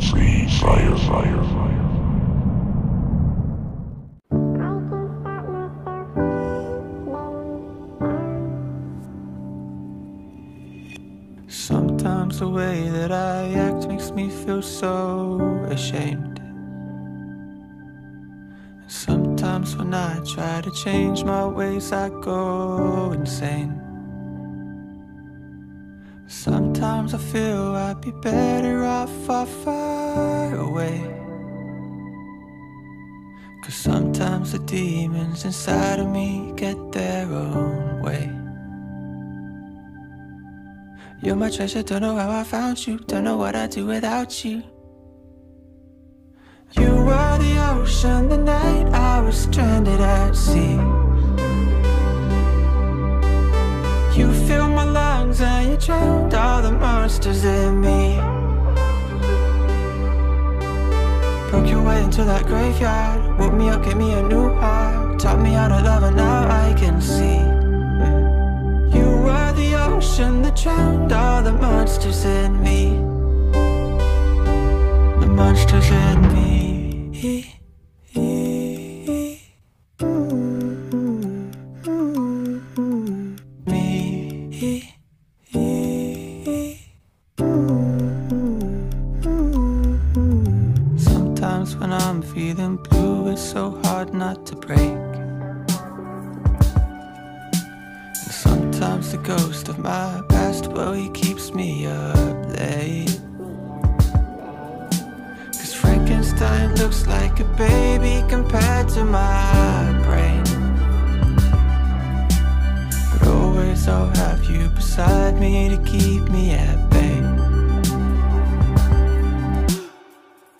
Fire, fire, fire. Sometimes the way that I act makes me feel so ashamed. Sometimes when I try to change my ways, I go insane. Sometimes I feel I'd be better off far, far away. Cause sometimes the demons inside of me get their own way. You're my treasure, don't know how I found you, don't know what I'd do without you. You were the ocean the night I was stranded at sea. Drowned all the monsters in me. Broke your way into that graveyard, woke me up, gave me a new heart, taught me how to love, and now I can see. You were the ocean that drowned all the monsters in me. The monsters in me. Me. Frankenstein looks like a baby compared to my brain. But always I'll have you beside me to keep me at bay.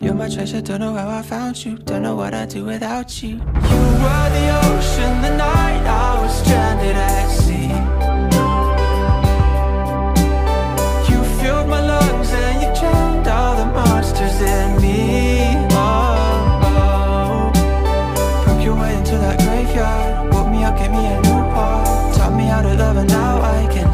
You're my treasure, don't know how I found you, don't know what I'd do without you. You were the ocean the night I was stranded at sea. To love, and now I can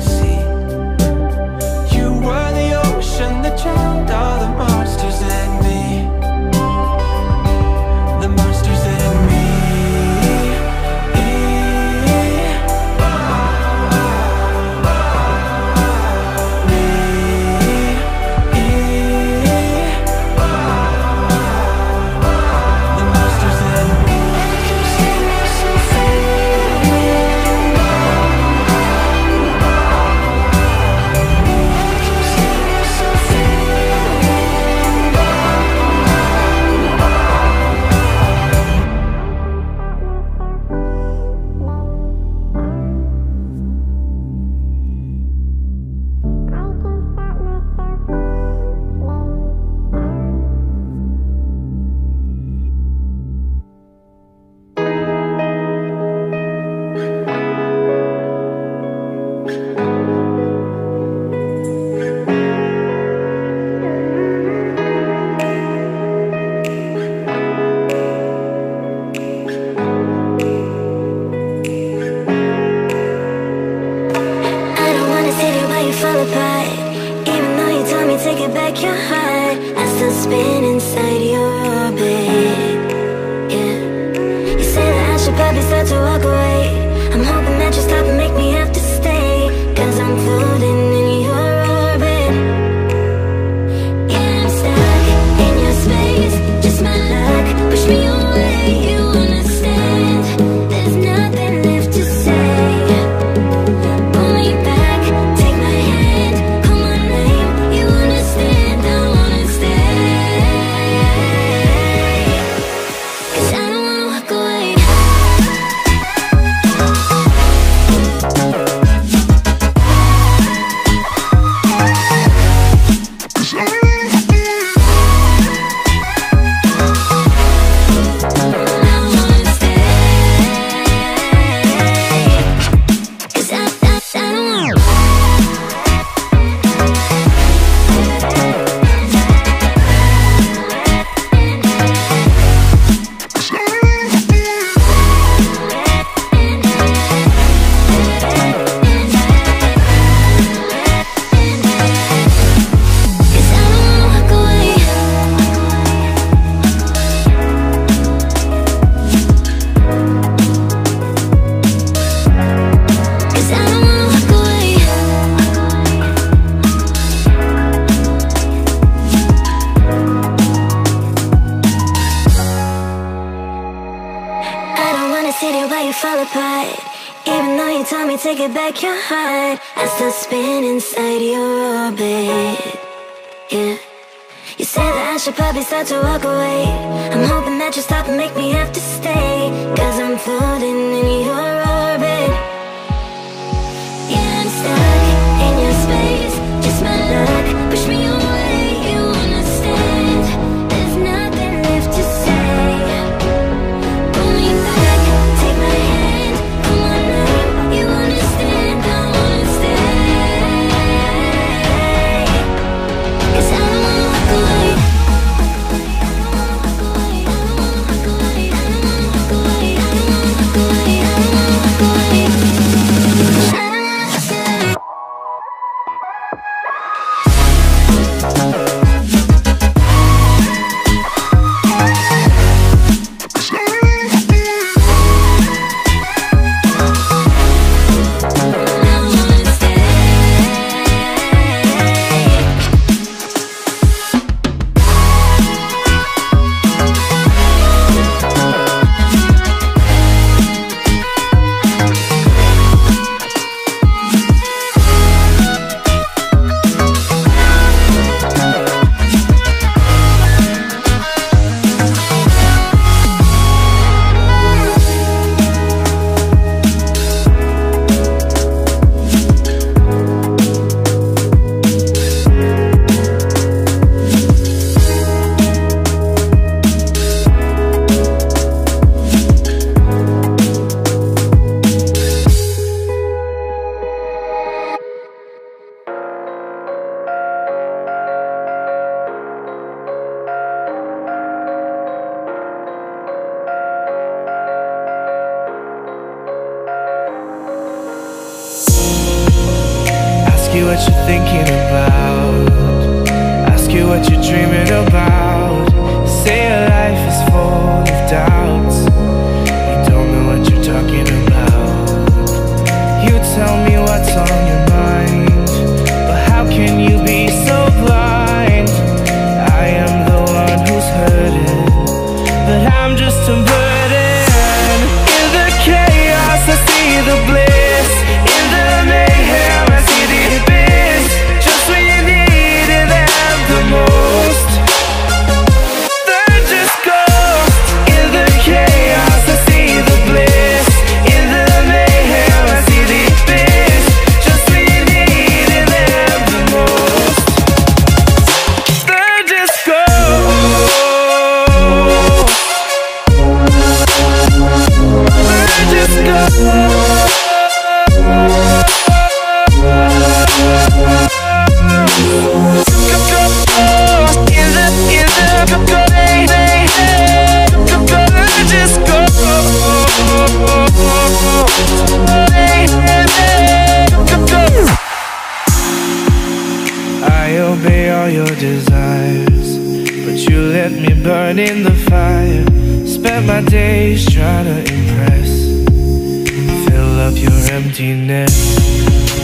to walk away. I'm hoping that you stop and make me have to stay. Cause I'm floating taking back your heart I still spin inside your orbit. Yeah. You say that I should probably start to walk away. I'm hoping that you stop and make me have to stay Cause I'm floating in your orbit I obey all your desires, but you let me burn in the fire. Spend my days trying to impress, fill up your emptiness.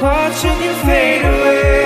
watching you fade away.